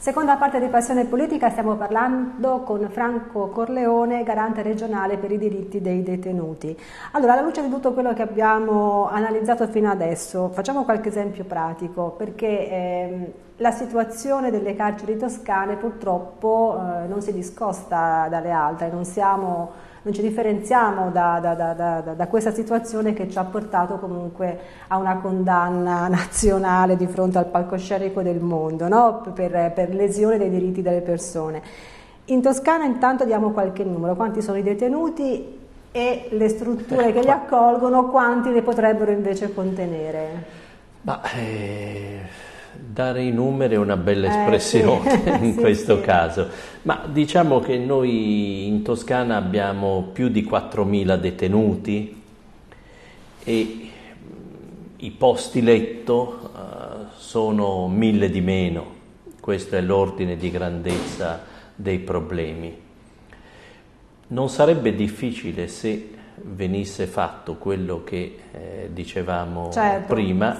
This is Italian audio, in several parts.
Seconda parte di Passione Politica stiamo parlando con Franco Corleone, garante regionale per i diritti dei detenuti. Allora, alla luce di tutto quello che abbiamo analizzato fino adesso, facciamo qualche esempio pratico, perché eh, la situazione delle carceri toscane purtroppo eh, non si discosta dalle altre, non siamo non ci differenziamo da, da, da, da, questa situazione che ci ha portato comunque a una condanna nazionale di fronte al palcoscenico del mondo no? per, per lesione dei diritti delle persone. In Toscana intanto diamo qualche numero, quanti sono i detenuti e le strutture che li accolgono, quanti ne potrebbero invece contenere? Ma, eh, dare i numeri è una bella espressione eh, sì. in sì, questo sì. caso, ma diciamo che noi in Toscana abbiamo più di 4.000 detenuti e i posti letto uh, sono mille di meno, questo è l'ordine di grandezza dei problemi. Non sarebbe difficile se venisse fatto quello che eh, dicevamo certo. prima,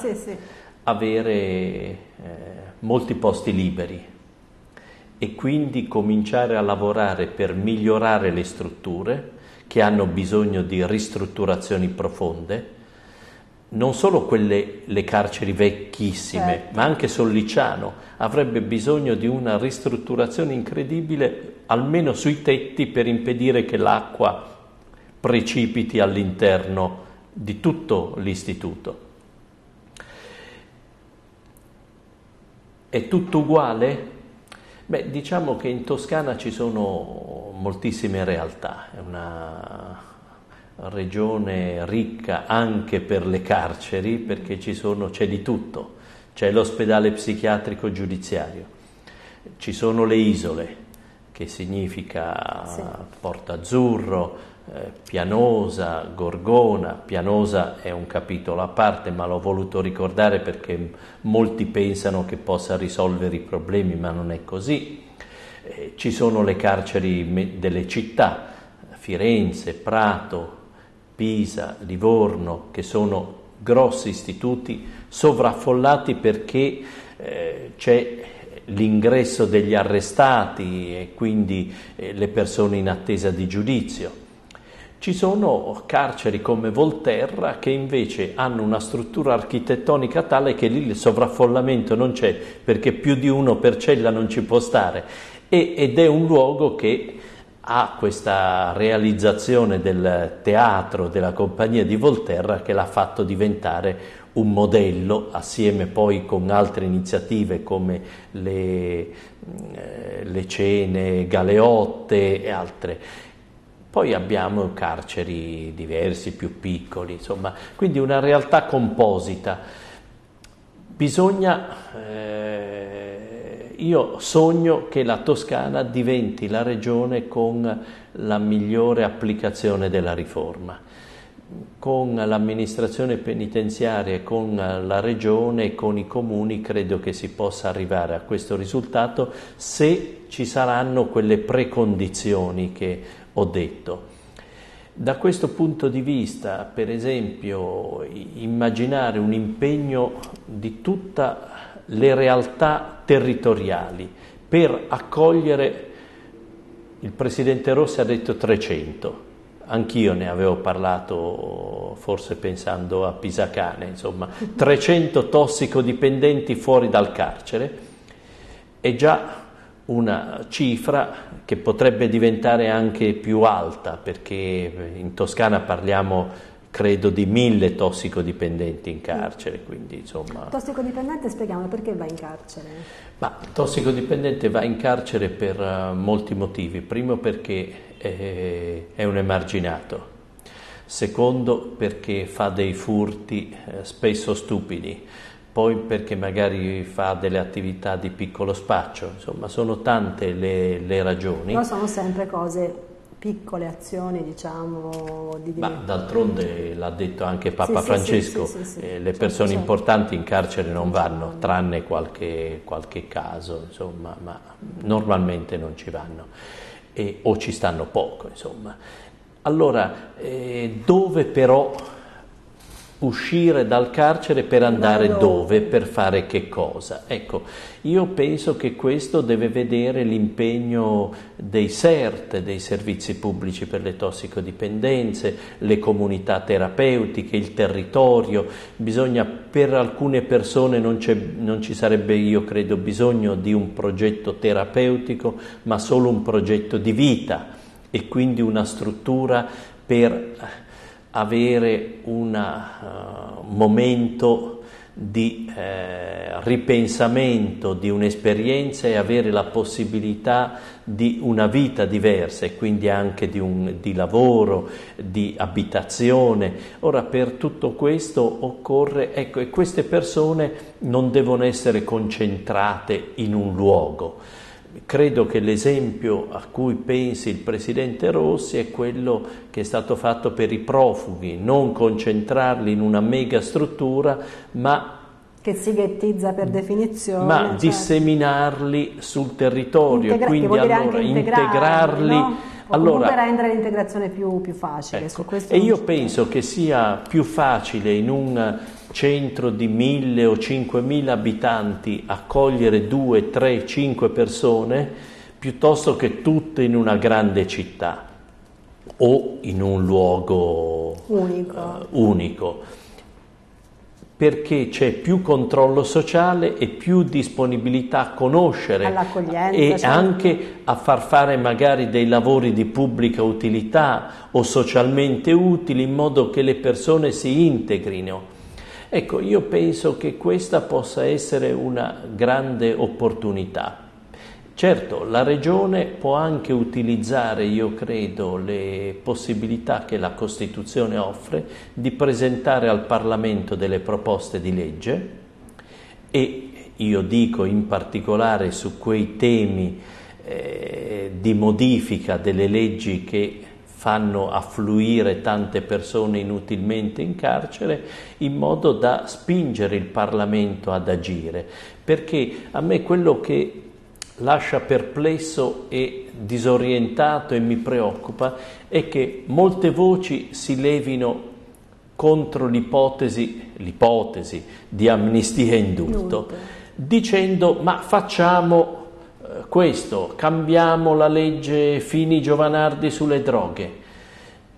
avere eh, molti posti liberi e quindi cominciare a lavorare per migliorare le strutture che hanno bisogno di ristrutturazioni profonde, non solo quelle le carceri vecchissime, certo. ma anche Solliciano avrebbe bisogno di una ristrutturazione incredibile, almeno sui tetti, per impedire che l'acqua precipiti all'interno di tutto l'istituto. È tutto uguale? Beh, diciamo che in Toscana ci sono moltissime realtà, è una regione ricca anche per le carceri perché sono, c'è di tutto, c'è l'ospedale psichiatrico giudiziario, ci sono le isole, che significa sì. Porta Azzurro, eh, Pianosa, Gorgona, Pianosa è un capitolo a parte ma l'ho voluto ricordare perché molti pensano che possa risolvere i problemi ma non è così. Eh, ci sono le carceri delle città, Firenze, Prato, Pisa, Livorno, che sono grossi istituti sovraffollati perché eh, c'è l'ingresso degli arrestati e quindi eh, le persone in attesa di giudizio. Ci sono carceri come Volterra che invece hanno una struttura architettonica tale che lì il sovraffollamento non c'è perché più di uno per cella non ci può stare e, ed è un luogo che ha questa realizzazione del teatro della compagnia di Volterra che l'ha fatto diventare un modello assieme poi con altre iniziative come le, eh, le cene Galeotte e altre. Poi abbiamo carceri diversi, più piccoli, insomma, quindi una realtà composita. Bisogna, eh, io sogno che la Toscana diventi la regione con la migliore applicazione della riforma con l'amministrazione penitenziaria, con la regione e con i comuni credo che si possa arrivare a questo risultato se ci saranno quelle precondizioni che ho detto. Da questo punto di vista, per esempio, immaginare un impegno di tutte le realtà territoriali per accogliere, il Presidente Rossi ha detto 300, anch'io ne avevo parlato forse pensando a Pisacane, insomma, 300 tossicodipendenti fuori dal carcere. È già una cifra che potrebbe diventare anche più alta perché in Toscana parliamo credo di mille tossicodipendenti in carcere, quindi insomma... Tossicodipendente spieghiamo perché va in carcere? Ma tossicodipendente va in carcere per uh, molti motivi, primo perché è, è un emarginato, secondo perché fa dei furti eh, spesso stupidi, poi perché magari fa delle attività di piccolo spaccio, insomma sono tante le, le ragioni. Ma sono sempre cose piccole azioni, diciamo. Di... Ma d'altronde l'ha detto anche Papa sì, Francesco, sì, sì, eh, le persone certo. importanti in carcere non vanno, tranne qualche, qualche caso, insomma, ma normalmente non ci vanno e, o ci stanno poco, insomma. Allora, eh, dove però uscire dal carcere per andare dove, per fare che cosa. Ecco, io penso che questo deve vedere l'impegno dei CERT, dei servizi pubblici per le tossicodipendenze, le comunità terapeutiche, il territorio. Bisogna, per alcune persone non, non ci sarebbe, io credo, bisogno di un progetto terapeutico, ma solo un progetto di vita e quindi una struttura per avere un uh, momento di eh, ripensamento di un'esperienza e avere la possibilità di una vita diversa e quindi anche di, un, di lavoro, di abitazione. Ora per tutto questo occorre, ecco, e queste persone non devono essere concentrate in un luogo Credo che l'esempio a cui pensi il Presidente Rossi è quello che è stato fatto per i profughi, non concentrarli in una mega struttura, ma che si ghettizza per definizione. Ma certo. disseminarli sul territorio, Integra- quindi allora integrarli. No? O allora, rendere l'integrazione più, più facile. Ecco, e io penso che sia più facile in un centro di mille o cinquemila abitanti accogliere due, tre, cinque persone piuttosto che tutte in una grande città o in un luogo unico. Uh, unico perché c'è più controllo sociale e più disponibilità a conoscere e certo. anche a far fare magari dei lavori di pubblica utilità o socialmente utili in modo che le persone si integrino. Ecco, io penso che questa possa essere una grande opportunità. Certo, la Regione può anche utilizzare, io credo, le possibilità che la Costituzione offre di presentare al Parlamento delle proposte di legge e io dico in particolare su quei temi eh, di modifica delle leggi che fanno affluire tante persone inutilmente in carcere in modo da spingere il Parlamento ad agire. Perché a me quello che lascia perplesso e disorientato e mi preoccupa è che molte voci si levino contro l'ipotesi, l'ipotesi di amnistia e indulto, dicendo ma facciamo questo, cambiamo la legge Fini Giovanardi sulle droghe.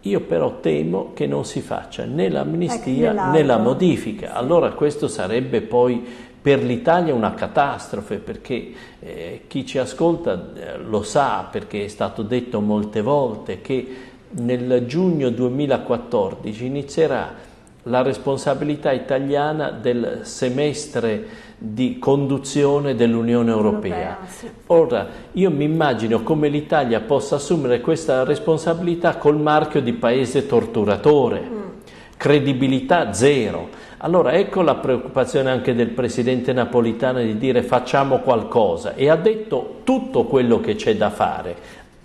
Io però temo che non si faccia né l'amnistia ecco, né la modifica. Allora questo sarebbe poi per l'Italia una catastrofe perché eh, chi ci ascolta eh, lo sa perché è stato detto molte volte che nel giugno 2014 inizierà la responsabilità italiana del semestre di conduzione dell'Unione Europea. Ora, io mi immagino come l'Italia possa assumere questa responsabilità col marchio di paese torturatore, mm. Credibilità zero. Allora ecco la preoccupazione anche del Presidente Napolitano di dire facciamo qualcosa e ha detto tutto quello che c'è da fare,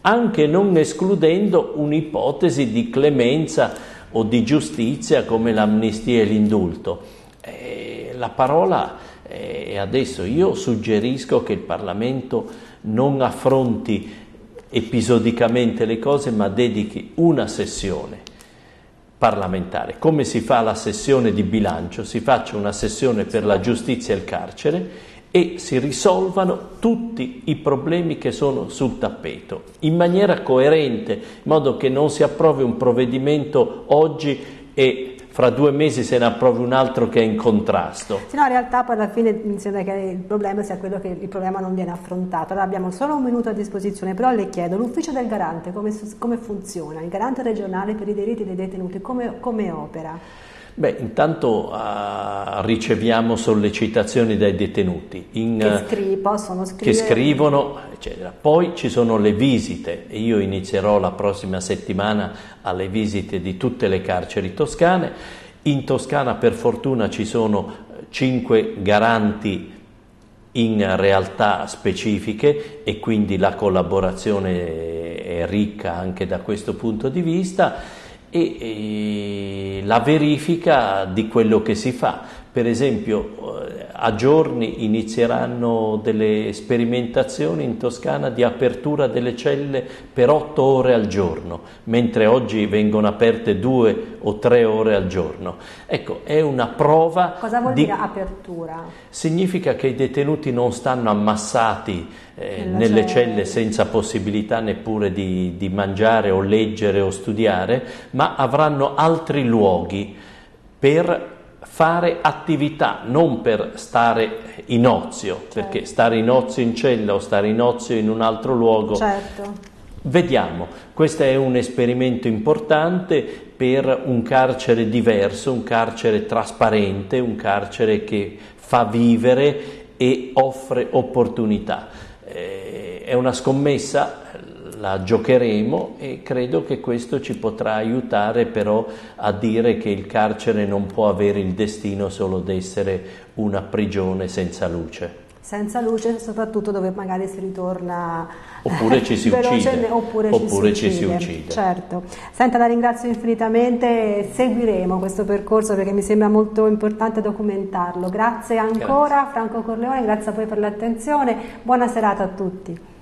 anche non escludendo un'ipotesi di clemenza o di giustizia come l'amnistia e l'indulto. Eh, la parola e adesso io suggerisco che il Parlamento non affronti episodicamente le cose, ma dedichi una sessione parlamentare. Come si fa la sessione di bilancio? Si faccia una sessione per la giustizia e il carcere e si risolvano tutti i problemi che sono sul tappeto in maniera coerente, in modo che non si approvi un provvedimento oggi e fra due mesi se ne approvi un altro che è in contrasto. Sì, no, in realtà poi alla fine mi sembra che il problema sia quello che il problema non viene affrontato. Allora abbiamo solo un minuto a disposizione, però le chiedo, l'ufficio del garante come, come funziona? Il garante regionale per i diritti dei detenuti come, come opera? Beh, intanto uh, riceviamo sollecitazioni dai detenuti in, che, scri- possono scrivere. che scrivono, eccetera. Poi ci sono le visite e io inizierò la prossima settimana alle visite di tutte le carceri toscane. In Toscana per fortuna ci sono cinque garanti in realtà specifiche e quindi la collaborazione è ricca anche da questo punto di vista e, e la verifica di quello che si fa. Per esempio, eh, a giorni inizieranno delle sperimentazioni in Toscana di apertura delle celle per otto ore al giorno, mentre oggi vengono aperte due o tre ore al giorno. Ecco, è una prova. Cosa vuol di... dire apertura? Significa che i detenuti non stanno ammassati eh, nelle celle senza possibilità neppure di, di mangiare o leggere o studiare, ma avranno altri luoghi per fare attività, non per stare in ozio, certo. perché stare in ozio in cella o stare in ozio in un altro luogo. Certo. Vediamo, questo è un esperimento importante per un carcere diverso, un carcere trasparente, un carcere che fa vivere e offre opportunità. Eh, è una scommessa, la giocheremo e credo che questo ci potrà aiutare però a dire che il carcere non può avere il destino solo di essere una prigione senza luce. Senza luce, soprattutto dove magari si ritorna oppure ci si uccide. Oppure, oppure ci, si, ci uccide. uccide. Certo. Senta, la ringrazio infinitamente, seguiremo questo percorso perché mi sembra molto importante documentarlo. Grazie ancora grazie. Franco Corleone, grazie a voi per l'attenzione, buona serata a tutti.